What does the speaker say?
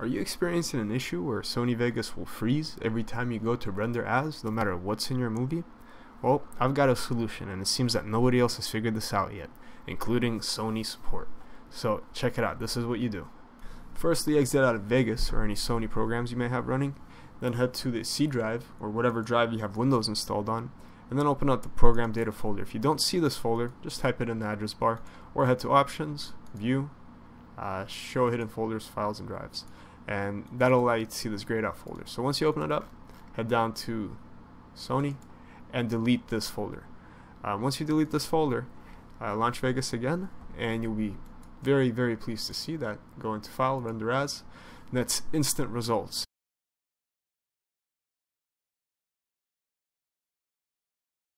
Are you experiencing an issue where Sony Vegas will freeze every time you go to render as, no matter what's in your movie? Well, I've got a solution, and it seems that nobody else has figured this out yet, including Sony support. So, check it out. This is what you do. Firstly, exit out of Vegas or any Sony programs you may have running, then head to the C drive or whatever drive you have Windows installed on, and then open up the program data folder. If you don't see this folder, just type it in the address bar or head to Options, View, uh, Show Hidden Folders, Files, and Drives and that'll allow you to see this grayed out folder. So once you open it up, head down to Sony and delete this folder. Um, once you delete this folder, uh, launch Vegas again, and you'll be very, very pleased to see that. Go into File, Render As, and that's instant results.